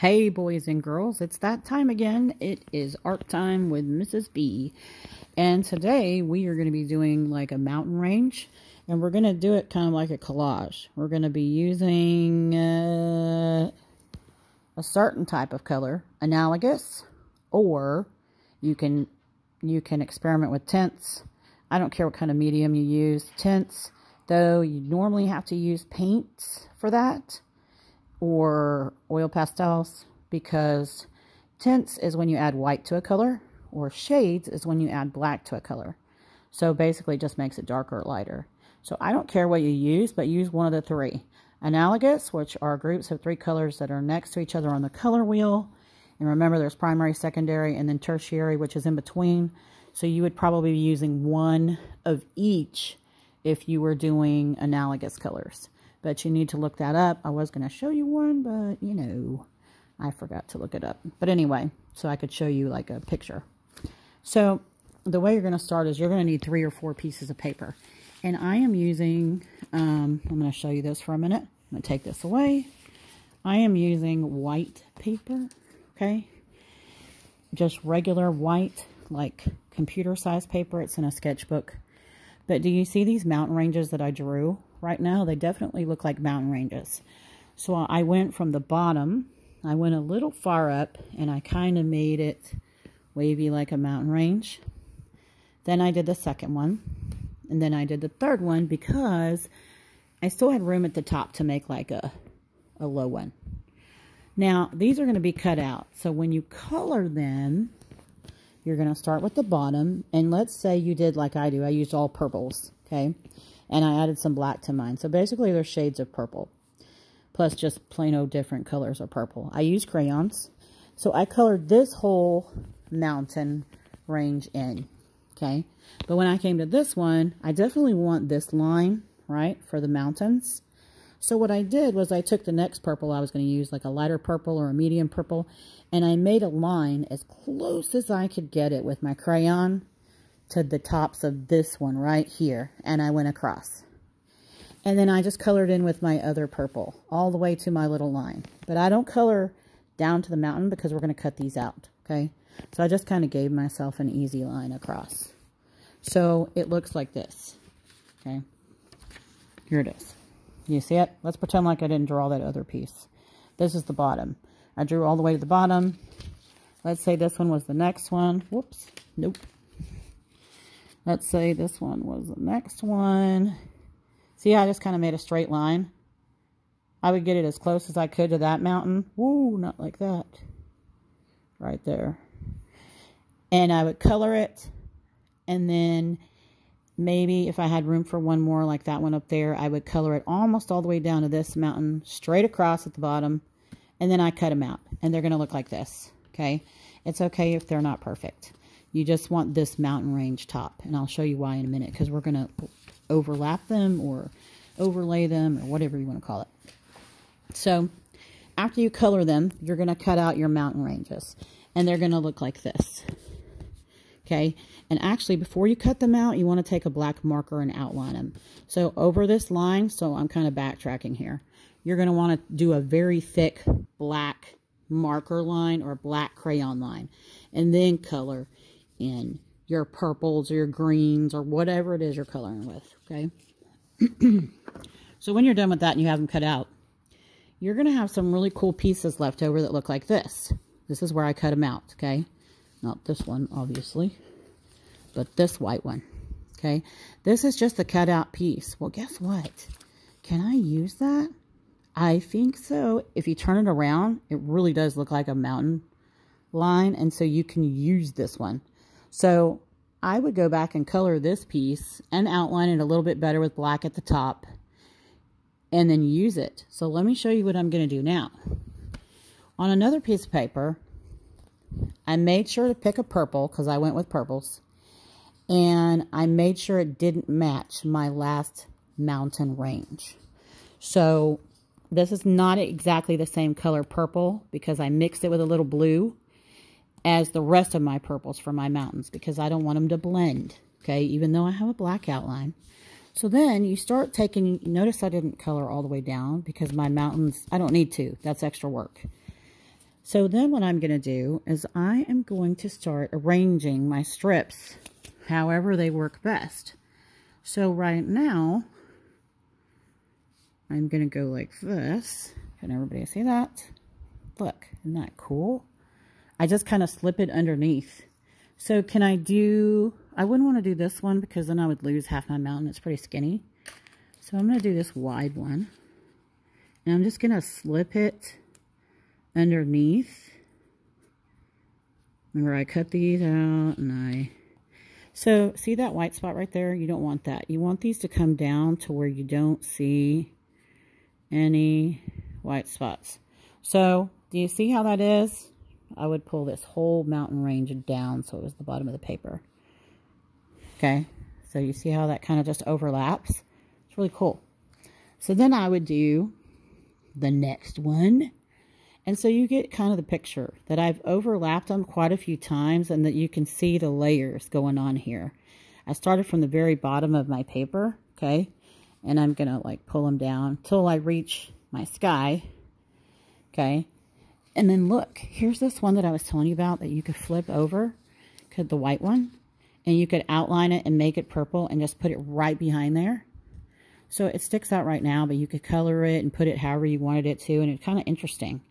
Hey, boys and girls, it's that time again. It is art time with Mrs. B. And today we are going to be doing like a mountain range. And we're going to do it kind of like a collage. We're going to be using uh, a certain type of color, analogous, or you can you can experiment with tints. I don't care what kind of medium you use. Tints, though, you normally have to use paints for that or oil pastels because tints is when you add white to a color or shades is when you add black to a color. So basically just makes it darker or lighter. So I don't care what you use, but use one of the three. Analogous, which are groups of three colors that are next to each other on the color wheel. And remember there's primary, secondary, and then tertiary, which is in between. So you would probably be using one of each if you were doing analogous colors. But you need to look that up. I was going to show you one, but, you know, I forgot to look it up. But anyway, so I could show you like a picture. So the way you're going to start is you're going to need three or four pieces of paper. And I am using, um, I'm going to show you this for a minute. I'm going to take this away. I am using white paper, okay? Just regular white, like computer size paper. It's in a sketchbook. But do you see these mountain ranges that I drew? Right now, they definitely look like mountain ranges. So I went from the bottom, I went a little far up, and I kind of made it wavy like a mountain range. Then I did the second one, and then I did the third one because I still had room at the top to make like a, a low one. Now, these are going to be cut out. So when you color them, you're going to start with the bottom. And let's say you did like I do. I used all purples, okay? And I added some black to mine. So basically they're shades of purple. Plus just plain old different colors of purple. I use crayons. So I colored this whole mountain range in. Okay. But when I came to this one, I definitely want this line, right, for the mountains. So what I did was I took the next purple I was going to use, like a lighter purple or a medium purple, and I made a line as close as I could get it with my crayon to the tops of this one right here. And I went across. And then I just colored in with my other purple all the way to my little line. But I don't color down to the mountain because we're going to cut these out. Okay. So I just kind of gave myself an easy line across. So it looks like this. Okay. Here it is. You see it? Let's pretend like I didn't draw that other piece. This is the bottom. I drew all the way to the bottom. Let's say this one was the next one. Whoops. Nope. Let's say this one was the next one. See, I just kind of made a straight line. I would get it as close as I could to that mountain. Woo, not like that. Right there. And I would color it. And then maybe if I had room for one more like that one up there, I would color it almost all the way down to this mountain, straight across at the bottom. And then I cut them out. And they're going to look like this. Okay. It's okay if they're not perfect. You just want this mountain range top. And I'll show you why in a minute because we're going to overlap them or overlay them or whatever you want to call it. So after you color them, you're going to cut out your mountain ranges. And they're going to look like this. Okay. And actually, before you cut them out, you want to take a black marker and outline them. So over this line, so I'm kind of backtracking here. You're going to want to do a very thick black marker line or black crayon line. And then color in your purples or your greens or whatever it is you're coloring with, okay? so when you're done with that and you have them cut out, you're going to have some really cool pieces left over that look like this. This is where I cut them out, okay? Not this one, obviously, but this white one, okay? This is just a cutout piece. Well, guess what? Can I use that? I think so. If you turn it around, it really does look like a mountain line, and so you can use this one. So I would go back and color this piece and outline it a little bit better with black at the top and then use it. So let me show you what I'm going to do now. On another piece of paper, I made sure to pick a purple because I went with purples. And I made sure it didn't match my last mountain range. So this is not exactly the same color purple because I mixed it with a little blue as the rest of my purples for my mountains because I don't want them to blend, okay, even though I have a black outline. So then you start taking, notice I didn't color all the way down because my mountains, I don't need to, that's extra work. So then what I'm going to do is I am going to start arranging my strips however they work best. So right now, I'm going to go like this. Can everybody see that? Look, isn't that cool? I just kind of slip it underneath. So can I do, I wouldn't want to do this one because then I would lose half my mountain. It's pretty skinny. So I'm going to do this wide one. And I'm just going to slip it underneath where I cut these out and I so see that white spot right there you don't want that you want these to come down to where you don't see any white spots so do you see how that is I would pull this whole mountain range down so it was the bottom of the paper okay so you see how that kind of just overlaps it's really cool so then I would do the next one and so you get kind of the picture that I've overlapped them quite a few times and that you can see the layers going on here. I started from the very bottom of my paper, okay? And I'm going to like pull them down till I reach my sky, okay? And then look, here's this one that I was telling you about that you could flip over, could the white one, and you could outline it and make it purple and just put it right behind there. So it sticks out right now, but you could color it and put it however you wanted it to, and it's kind of interesting.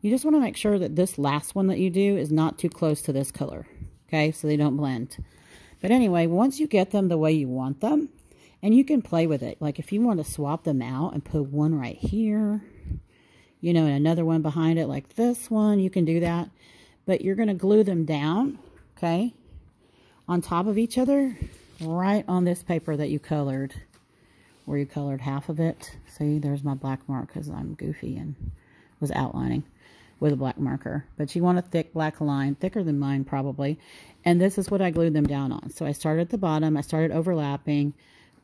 You just want to make sure that this last one that you do is not too close to this color, okay, so they don't blend. But anyway, once you get them the way you want them, and you can play with it. Like if you want to swap them out and put one right here, you know, and another one behind it like this one, you can do that. But you're going to glue them down, okay, on top of each other, right on this paper that you colored, where you colored half of it. See, there's my black mark because I'm goofy and was outlining with a black marker. But you want a thick black line, thicker than mine probably. And this is what I glued them down on. So I started at the bottom, I started overlapping,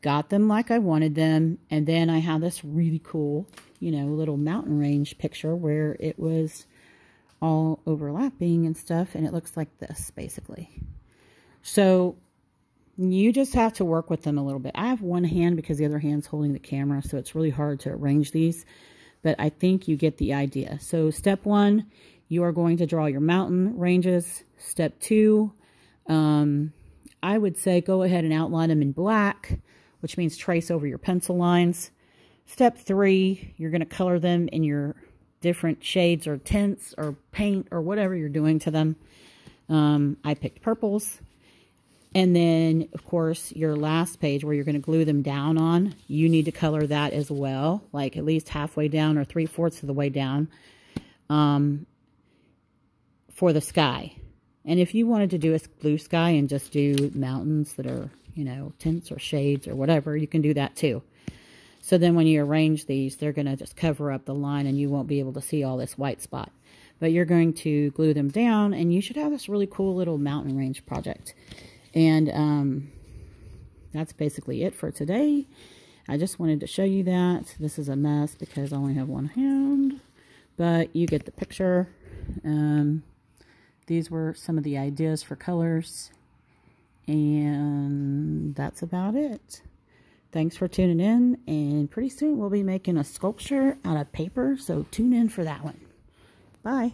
got them like I wanted them, and then I have this really cool, you know, little mountain range picture where it was all overlapping and stuff, and it looks like this, basically. So you just have to work with them a little bit. I have one hand because the other hand's holding the camera, so it's really hard to arrange these but I think you get the idea. So step one, you are going to draw your mountain ranges. Step two, um, I would say go ahead and outline them in black, which means trace over your pencil lines. Step three, you're going to color them in your different shades or tints or paint or whatever you're doing to them. Um, I picked purples. And then, of course, your last page where you're going to glue them down on, you need to color that as well, like at least halfway down or three-fourths of the way down um, for the sky. And if you wanted to do a blue sky and just do mountains that are, you know, tints or shades or whatever, you can do that too. So then when you arrange these, they're going to just cover up the line and you won't be able to see all this white spot. But you're going to glue them down and you should have this really cool little mountain range project. And um, that's basically it for today. I just wanted to show you that. This is a mess because I only have one hand, but you get the picture. Um, these were some of the ideas for colors, and that's about it. Thanks for tuning in, and pretty soon we'll be making a sculpture out of paper, so tune in for that one. Bye.